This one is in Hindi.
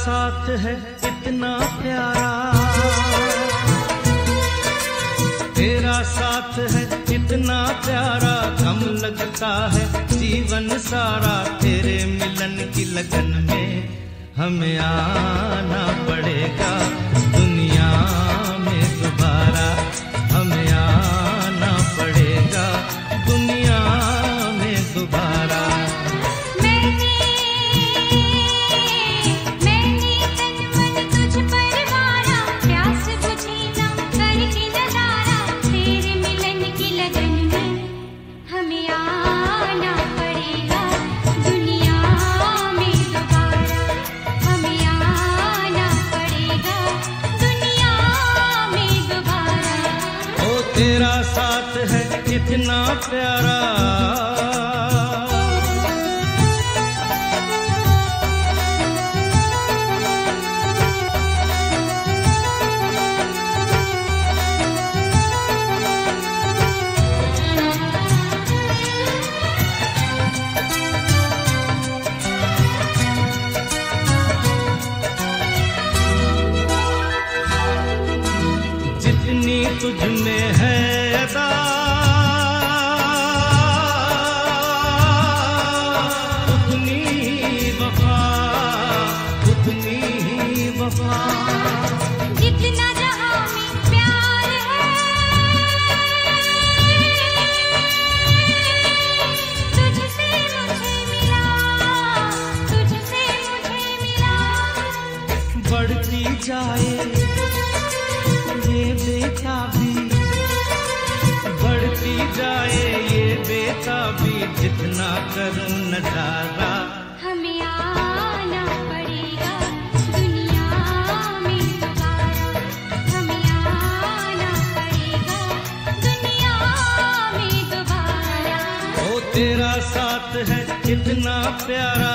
साथ है इतना प्यारा। तेरा साथ है इतना प्यारा, कम लगता है जीवन सारा। तेरे मिलन की लगन में हमें आना पड़ेगा दुनिया कितना प्यारा। तुझ में जाए। ये बेताबी बढ़ती जाए ये बेताबी जितना करूँ नज़ारा। हमें आना पड़ेगा दुनिया में दोबारा हमें आना पड़ेगा दुनिया में दोबारा। ओ तेरा साथ है कितना प्यारा।